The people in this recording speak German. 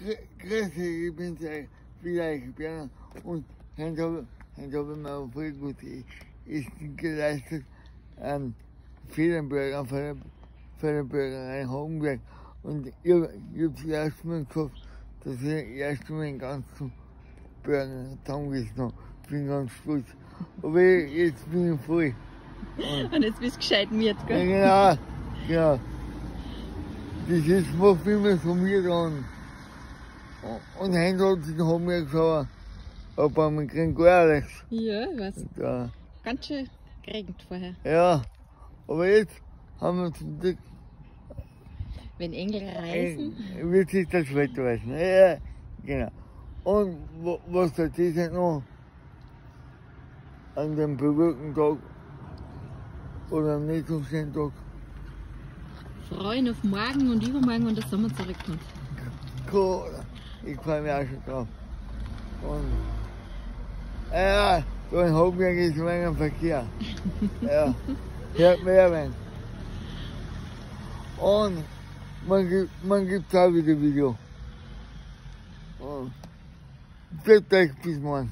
Grüße, ich bin sehr vielleicht Berner und heute habe ich mir voll gut Essen geleistet. Ähm, vielen Bürgern von der, von der Bürgerei Homberg. Und ich, ich habe das erste Mal geschafft, dass ich das erste Mal den ganzen Burger zusammengegessen habe. Ich bin ganz stolz. Aber jetzt bin ich voll. Und jetzt bist du gescheit Ja, gell? genau, genau. Das ist, macht mich immer so mir dran. Hat sich haben wir gesagt, aber wir kriegen gar nichts. Ja, ich weiß. Ganz schön geregnet vorher. Ja, aber jetzt haben wir zum Glück, Wenn Engel reisen. äh, wird sich das Wetter weisen. Ja, genau. Und wo- was da ist noch, an dem bewölkten Tag oder am schönen Tag, Freuen auf morgen und übermorgen, wenn der Sommer zurückkommt. cool. Ich freue mich auch schon drauf. Und, ja, da in Homberg ist ein wenig Verkehr. Ja, hört mehr wenn. Und man gibt, man gibt auch wieder Video. Und, Bleibt euch bis morgen.